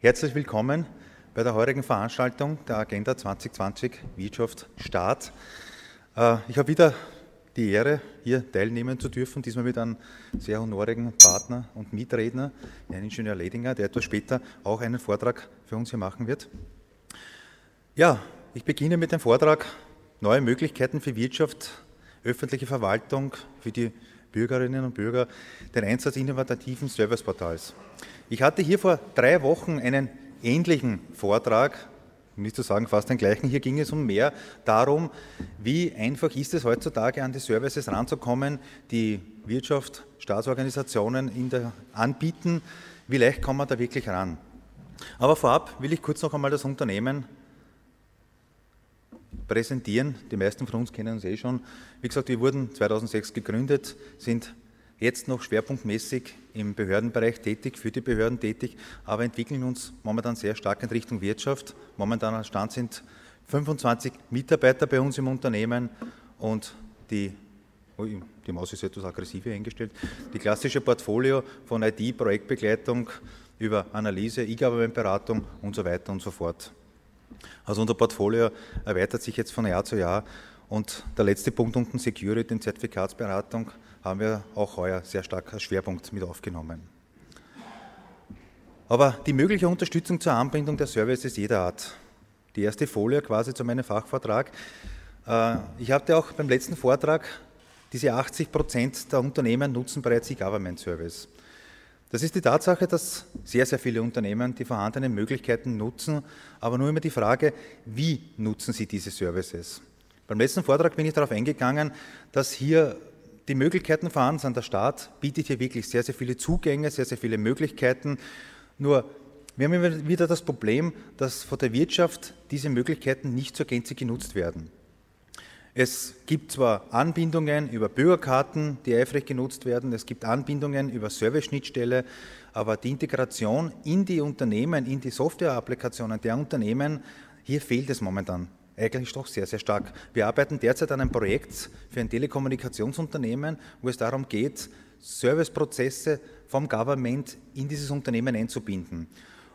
Herzlich willkommen bei der heutigen Veranstaltung der Agenda 2020 Wirtschaft Staat. Äh, ich habe wieder die Ehre, hier teilnehmen zu dürfen, diesmal mit einem sehr honorigen Partner und Mitredner, Herrn Ingenieur Ledinger, der etwas später auch einen Vortrag für uns hier machen wird. Ja, ich beginne mit dem Vortrag Neue Möglichkeiten für Wirtschaft, öffentliche Verwaltung, für die Bürgerinnen und Bürger, den Einsatz innovativen Serviceportals. Ich hatte hier vor drei Wochen einen ähnlichen Vortrag, um nicht zu sagen fast den gleichen. Hier ging es um mehr darum, wie einfach ist es heutzutage an die Services ranzukommen, die Wirtschaft, Staatsorganisationen der anbieten. Wie leicht kommt man da wirklich ran? Aber vorab will ich kurz noch einmal das Unternehmen präsentieren. Die meisten von uns kennen uns eh schon. Wie gesagt, wir wurden 2006 gegründet, sind jetzt noch schwerpunktmäßig im Behördenbereich tätig, für die Behörden tätig, aber entwickeln uns momentan sehr stark in Richtung Wirtschaft. Momentan am Stand sind 25 Mitarbeiter bei uns im Unternehmen und die, oh, die Maus ist etwas aggressiver eingestellt, die klassische Portfolio von IT, Projektbegleitung über Analyse, E-Government-Beratung und so weiter und so fort. Also unser Portfolio erweitert sich jetzt von Jahr zu Jahr und der letzte Punkt unten Security und Zertifikatsberatung haben wir auch heuer sehr stark als Schwerpunkt mit aufgenommen. Aber die mögliche Unterstützung zur Anbindung der Services jeder Art. Die erste Folie quasi zu meinem Fachvortrag. Äh, ich hatte auch beim letzten Vortrag diese 80 Prozent der Unternehmen nutzen bereits E-Government Service. Das ist die Tatsache, dass sehr, sehr viele Unternehmen die vorhandenen Möglichkeiten nutzen, aber nur immer die Frage, wie nutzen sie diese Services? Beim letzten Vortrag bin ich darauf eingegangen, dass hier die Möglichkeiten vorhanden sind. Der Staat bietet hier wirklich sehr, sehr viele Zugänge, sehr, sehr viele Möglichkeiten. Nur wir haben immer wieder das Problem, dass von der Wirtschaft diese Möglichkeiten nicht zur Gänze genutzt werden. Es gibt zwar Anbindungen über Bürgerkarten, die eifrig genutzt werden, es gibt Anbindungen über Service-Schnittstelle, aber die Integration in die Unternehmen, in die Software-Applikationen der Unternehmen, hier fehlt es momentan eigentlich doch sehr, sehr stark. Wir arbeiten derzeit an einem Projekt für ein Telekommunikationsunternehmen, wo es darum geht, Serviceprozesse vom Government in dieses Unternehmen einzubinden.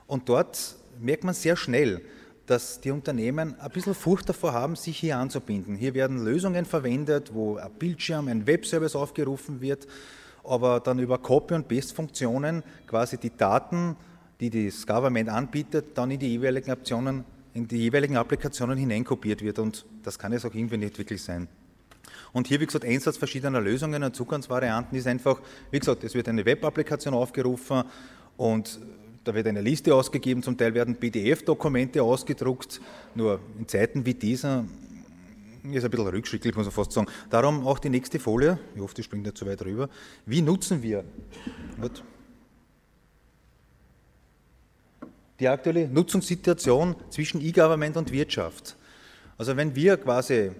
Und dort merkt man sehr schnell, dass die Unternehmen ein bisschen Furcht davor haben, sich hier anzubinden. Hier werden Lösungen verwendet, wo ein Bildschirm, ein Webservice aufgerufen wird, aber dann über Copy- und Paste-Funktionen quasi die Daten, die das Government anbietet, dann in die jeweiligen Optionen, in die jeweiligen Applikationen hineinkopiert wird. Und das kann es auch irgendwie nicht wirklich sein. Und hier, wie gesagt, Einsatz verschiedener Lösungen und Zugangsvarianten ist einfach, wie gesagt, es wird eine Web-Applikation aufgerufen und da wird eine Liste ausgegeben, zum Teil werden PDF-Dokumente ausgedruckt, nur in Zeiten wie dieser ist ein bisschen rückschrittlich, muss man fast sagen. Darum auch die nächste Folie, ich hoffe, die springt nicht zu weit rüber. Wie nutzen wir die aktuelle Nutzungssituation zwischen E-Government und Wirtschaft? Also wenn wir quasi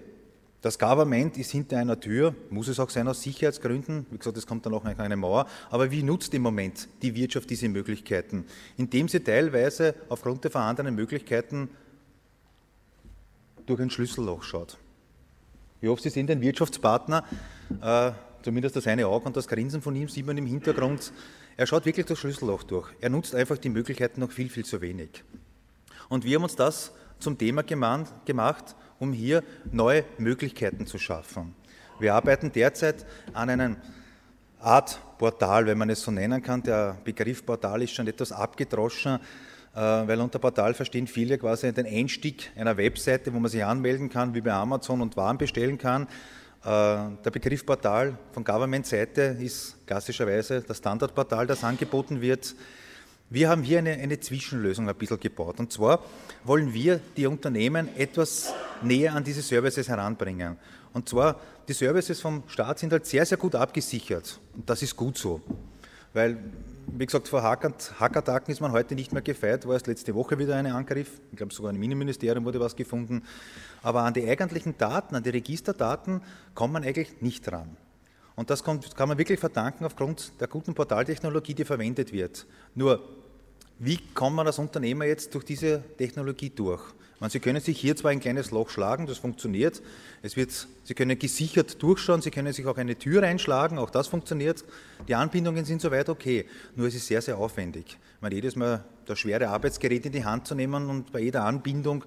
das Government ist hinter einer Tür, muss es auch sein aus Sicherheitsgründen. Wie gesagt, es kommt dann auch einer Mauer. Aber wie nutzt im Moment die Wirtschaft diese Möglichkeiten? Indem sie teilweise aufgrund der vorhandenen Möglichkeiten durch ein Schlüsselloch schaut. Ich hoffe, Sie sehen den Wirtschaftspartner, äh, zumindest das eine Auge und das Grinsen von ihm sieht man im Hintergrund. Er schaut wirklich das Schlüsselloch durch. Er nutzt einfach die Möglichkeiten noch viel, viel zu wenig. Und wir haben uns das zum Thema gemacht um hier neue Möglichkeiten zu schaffen. Wir arbeiten derzeit an einem Art Portal, wenn man es so nennen kann. Der Begriff Portal ist schon etwas abgedroschen, äh, weil unter Portal verstehen viele quasi den Einstieg einer Webseite, wo man sich anmelden kann, wie bei Amazon und Waren bestellen kann. Äh, der Begriff Portal von Government-Seite ist klassischerweise das Standardportal, das angeboten wird. Wir haben hier eine, eine Zwischenlösung ein bisschen gebaut. Und zwar wollen wir die Unternehmen etwas näher an diese Services heranbringen. Und zwar, die Services vom Staat sind halt sehr, sehr gut abgesichert. Und das ist gut so. Weil, wie gesagt, vor Hackerattacken ist man heute nicht mehr gefeit. War erst letzte Woche wieder ein Angriff. Ich glaube, sogar im Innenministerium wurde was gefunden. Aber an die eigentlichen Daten, an die Registerdaten kommt man eigentlich nicht ran. Und das kann man wirklich verdanken aufgrund der guten Portaltechnologie, die verwendet wird. Nur, wie kommt man als Unternehmer jetzt durch diese Technologie durch? meine, Sie können sich hier zwar ein kleines Loch schlagen, das funktioniert. Es wird, Sie können gesichert durchschauen, Sie können sich auch eine Tür einschlagen, auch das funktioniert. Die Anbindungen sind soweit okay, nur es ist sehr, sehr aufwendig. Meine, jedes Mal das schwere Arbeitsgerät in die Hand zu nehmen und bei jeder Anbindung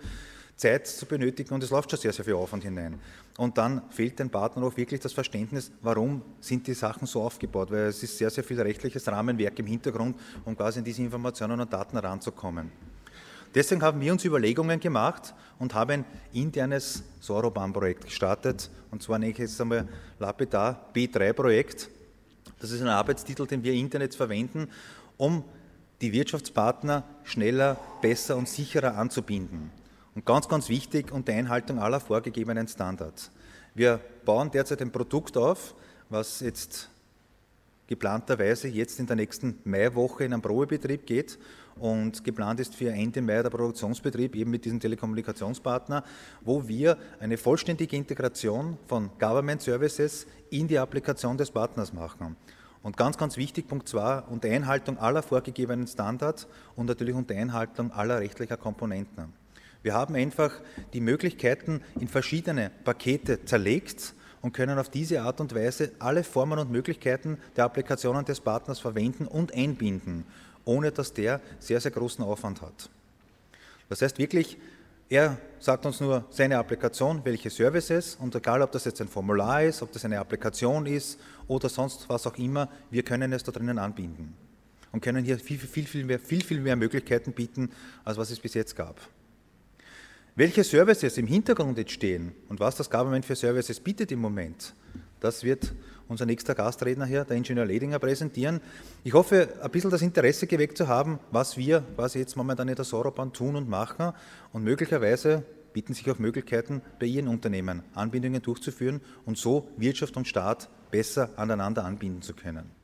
Zeit zu benötigen und es läuft schon sehr, sehr viel Aufwand hinein. Und dann fehlt den Partnern auch wirklich das Verständnis, warum sind die Sachen so aufgebaut, weil es ist sehr, sehr viel rechtliches Rahmenwerk im Hintergrund, um quasi an diese Informationen und Daten heranzukommen. Deswegen haben wir uns Überlegungen gemacht und haben ein internes Soroban-Projekt gestartet. Und zwar nenne ich jetzt einmal lapidar B3-Projekt. Das ist ein Arbeitstitel, den wir Internet verwenden, um die Wirtschaftspartner schneller, besser und sicherer anzubinden. Und ganz, ganz wichtig, unter Einhaltung aller vorgegebenen Standards. Wir bauen derzeit ein Produkt auf, was jetzt geplanterweise jetzt in der nächsten Maiwoche in einen Probebetrieb geht und geplant ist für Ende Mai der Produktionsbetrieb eben mit diesem Telekommunikationspartner, wo wir eine vollständige Integration von Government Services in die Applikation des Partners machen. Und ganz, ganz wichtig, Punkt 2, unter Einhaltung aller vorgegebenen Standards und natürlich unter Einhaltung aller rechtlicher Komponenten. Wir haben einfach die Möglichkeiten in verschiedene Pakete zerlegt und können auf diese Art und Weise alle Formen und Möglichkeiten der Applikationen des Partners verwenden und einbinden, ohne dass der sehr, sehr großen Aufwand hat. Das heißt wirklich, er sagt uns nur seine Applikation, welche Services und egal, ob das jetzt ein Formular ist, ob das eine Applikation ist oder sonst was auch immer, wir können es da drinnen anbinden und können hier viel, viel, viel, mehr, viel, viel mehr Möglichkeiten bieten, als was es bis jetzt gab. Welche Services im Hintergrund jetzt stehen und was das Government für Services bietet im Moment, das wird unser nächster Gastredner hier, der Ingenieur Ledinger, präsentieren. Ich hoffe, ein bisschen das Interesse geweckt zu haben, was wir quasi jetzt momentan in der Soroban tun und machen und möglicherweise bieten sich auch Möglichkeiten, bei Ihren Unternehmen Anbindungen durchzuführen und so Wirtschaft und Staat besser aneinander anbinden zu können.